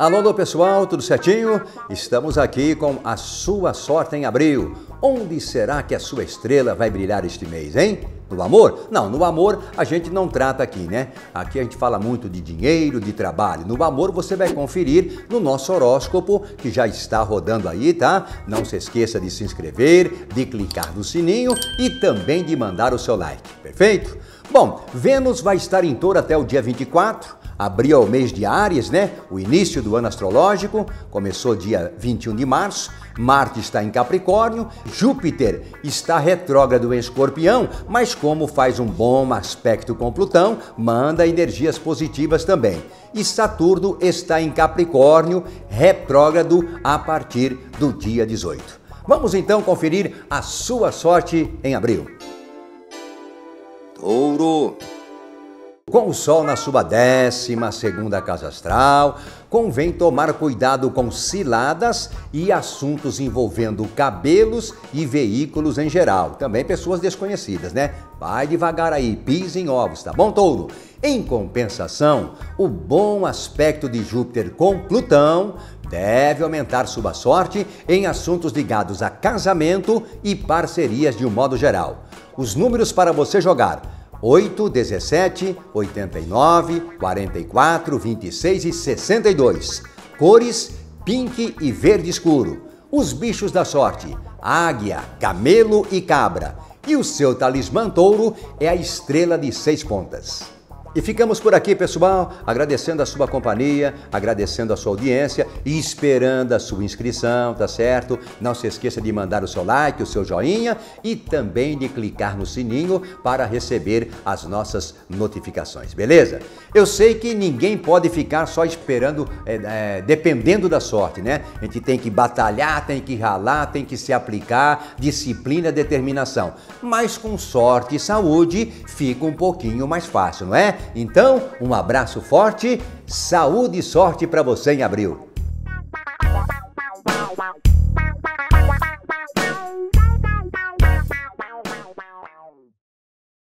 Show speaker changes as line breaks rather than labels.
Alô, alô pessoal, tudo certinho? Estamos aqui com a sua sorte em abril. Onde será que a sua estrela vai brilhar este mês, hein? No amor? Não, no amor a gente não trata aqui, né? Aqui a gente fala muito de dinheiro, de trabalho. No amor você vai conferir no nosso horóscopo que já está rodando aí, tá? Não se esqueça de se inscrever, de clicar no sininho e também de mandar o seu like, perfeito? Bom, Vênus vai estar em touro até o dia 24 abriu o mês de Áries, né? O início do ano astrológico, começou dia 21 de março. Marte está em Capricórnio, Júpiter está retrógrado em Escorpião, mas como faz um bom aspecto com Plutão, manda energias positivas também. E Saturno está em Capricórnio, retrógrado a partir do dia 18. Vamos então conferir a sua sorte em abril. Touro. Com o Sol na sua décima segunda casa astral, convém tomar cuidado com ciladas e assuntos envolvendo cabelos e veículos em geral. Também pessoas desconhecidas, né? Vai devagar aí, pise em ovos, tá bom, touro? Em compensação, o bom aspecto de Júpiter com Plutão deve aumentar sua sorte em assuntos ligados a casamento e parcerias de um modo geral. Os números para você jogar 8, 17, 89, 44, 26 e 62. Cores pink e verde escuro. Os bichos da sorte: águia, camelo e cabra. E o seu talismã touro é a estrela de seis pontas. E ficamos por aqui, pessoal, agradecendo a sua companhia, agradecendo a sua audiência e esperando a sua inscrição, tá certo? Não se esqueça de mandar o seu like, o seu joinha e também de clicar no sininho para receber as nossas notificações, beleza? Eu sei que ninguém pode ficar só esperando, é, é, dependendo da sorte, né? A gente tem que batalhar, tem que ralar, tem que se aplicar, disciplina, determinação. Mas com sorte e saúde fica um pouquinho mais fácil, não é? Então, um abraço forte, saúde e sorte para você em abril.